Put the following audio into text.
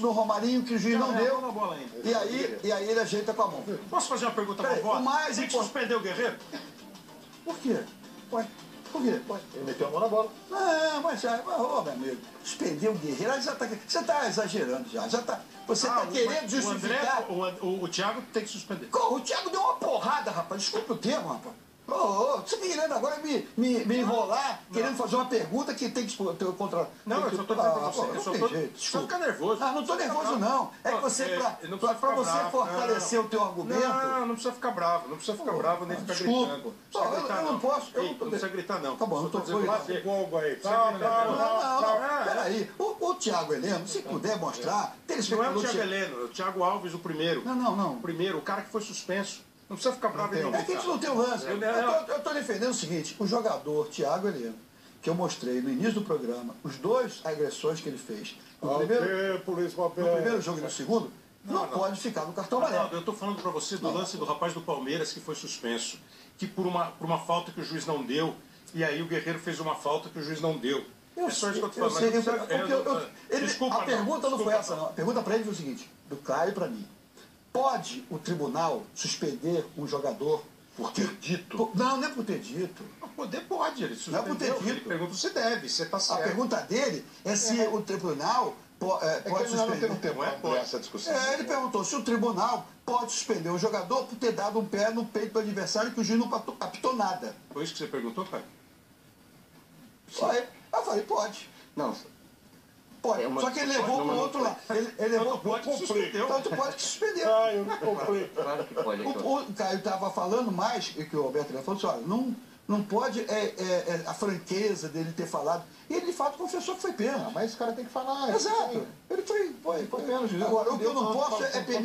no Romarinho que o juiz não É, deu. na bola ainda. E aí, e aí ele ajeita com a mão. Posso fazer uma pergunta vó? o mais Tem que impor- suspender o Guerreiro? Por quê? Ué, por quê? Ué. Ele meteu a mão na bola. Não, mas já, mas, ô, meu amigo, suspendeu o Guerreiro, aí já tá, você está exagerando já. já tá, você está Ah, o- querendo o André, justificar. o, o, o Thiago tem que suspender. O Thiago deu uma porrada, rapaz. Desculpa o termo, rapaz. Ô, ô, você tá querendo agora me, me, me enrolar, querendo fazer uma pergunta que tem que ter contra. Não, eu só tô dizendo pra você. pô, Eu não só tô. jeito, desculpa. ficar nervoso. Ah, não Não precisa nervoso, ficar não. É que você, é, não ficar você fortalecer Não. o teu argumento. Não, não precisa ficar bravo. Não precisa ficar bravo nem ficar desculpa. gritando. Eu- não posso, eu não precisa gritar, não. Tá bom, não tô dizendo você. Fogo aí. Não, não, não. É. Peraí. O, Thiago Heleno, se puder mostrar, Não é o. Thiago Thi- Heleno, é o Thiago Alves, o primeiro. Não, não, não. O primeiro, o cara que foi suspenso. Não precisa ficar bravo não É que a gente não tem o lance. Eu- Eu eu- eu tô defendendo o seguinte: o jogador Thiago Heleno, que eu mostrei no início do programa, os dois agressões que ele fez no primeiro, no primeiro jogo e no segundo, não, Não, não. pode ficar no cartão amarelo. eu estou falando para você do Não. lance do rapaz do Palmeiras que foi suspenso, que por uma, por uma falta que o juiz não deu, e aí o Guerreiro fez uma falta que o juiz não deu. é só isso que eu estou eu falando. sei, eu- eu- eu- é, ele- desculpa, a pergunta não foi desculpa, essa, não. A pergunta para ele foi o seguinte: do Caio para mim. Pode o tribunal suspender um jogador Por ter dito. Não, não é por ter dito. Não, Poder pode, ele Não é por ter suspendeu. dito. Ele pergunta se deve, você está A certo. pergunta dele é se o tribunal é, É que pode nós não suspender. temos tempo é? para essa discussão. É, ele perguntou se o tribunal pode suspender um jogador por ter dado um pé no peito do adversário que o juiz não apitou- apitou nada. Foi isso que você perguntou, pai? Aí eu falei, pode. Não, Pode. É uma- Só que ele levou para o outro lado. Ele, ele levou Tanto pode que pro- suspendeu. Tanto pode que suspendeu. Ah, eu não comprei. claro que pode. O, o Caio estava falando mais, e que o Alberto falou assim, olha, não, não pode é, é, é, a franqueza dele ter falado. E ele de fato confessou que foi Ah, pênalti. mas esse cara tem que falar. Exato. Ele foi, foi, foi pênalti. Agora, o que eu não posso é permitir.